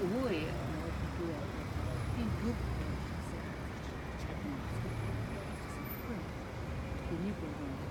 覚えよ。Thank you.